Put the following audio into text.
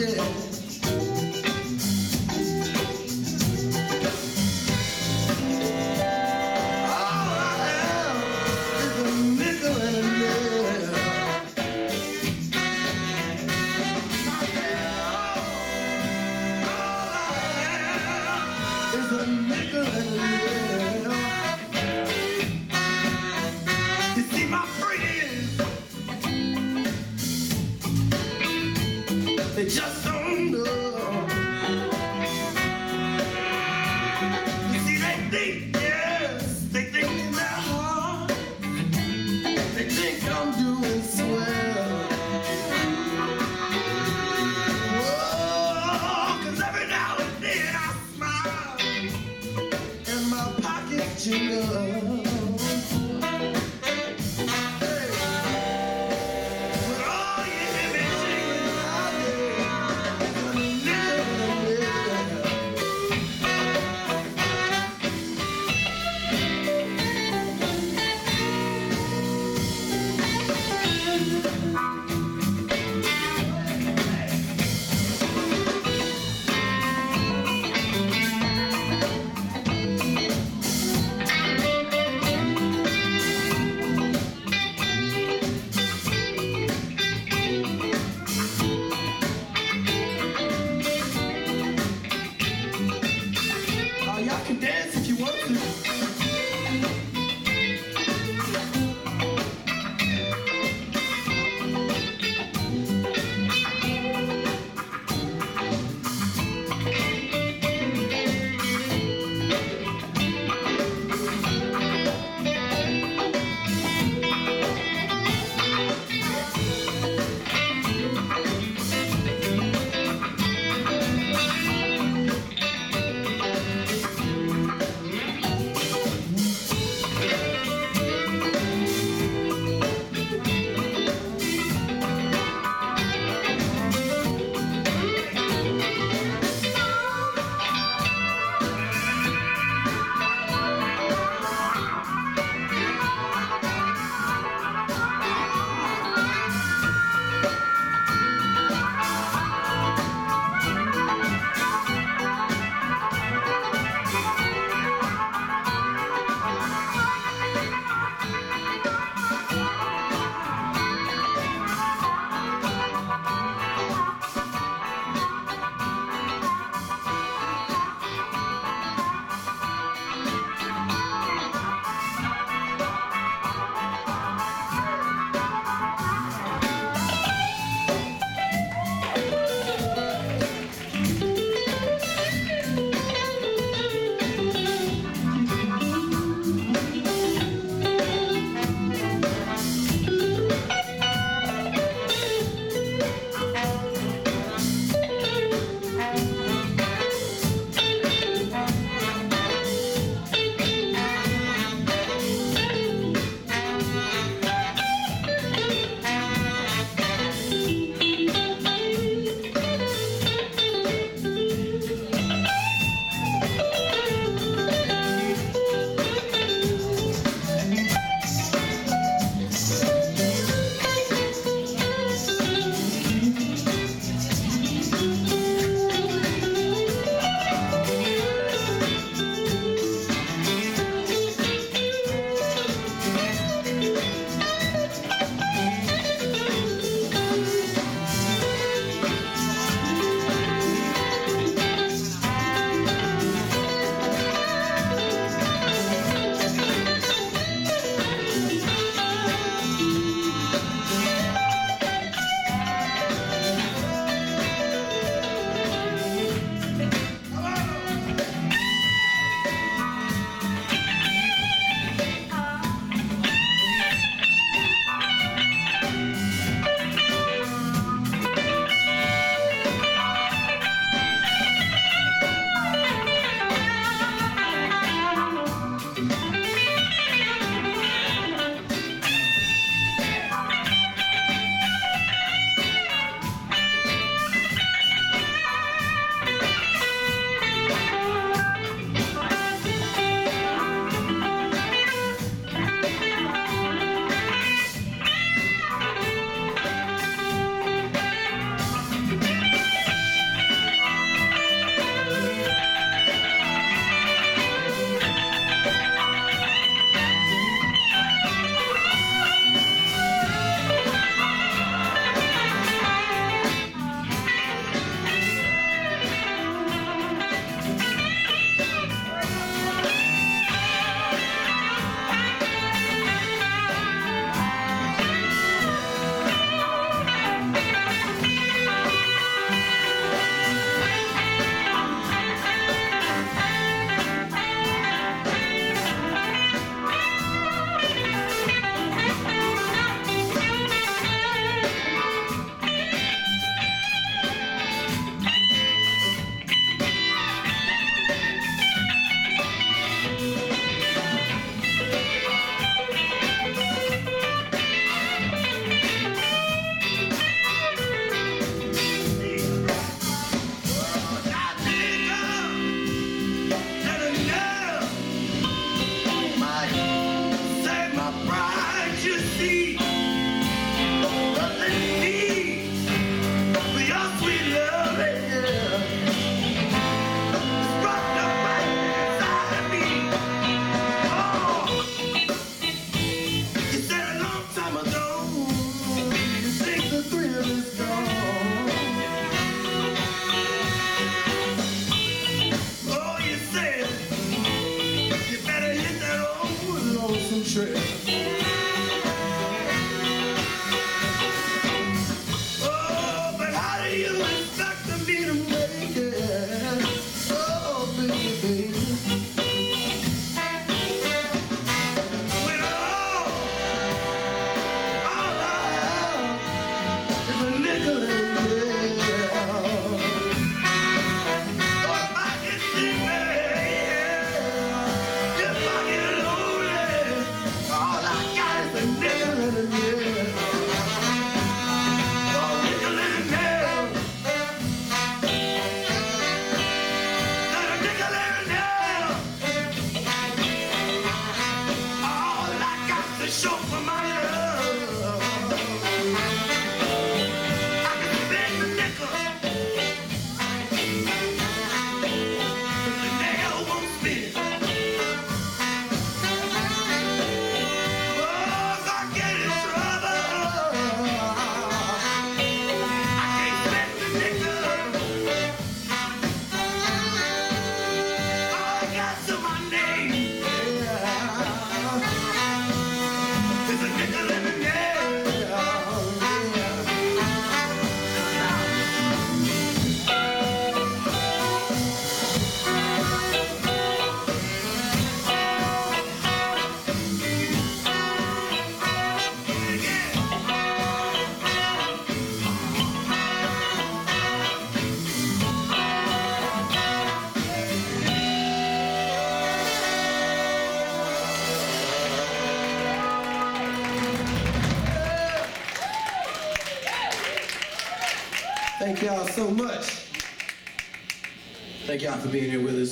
Yeah. Thank trip. fire. Thank y'all so much. Thank y'all for being here with us.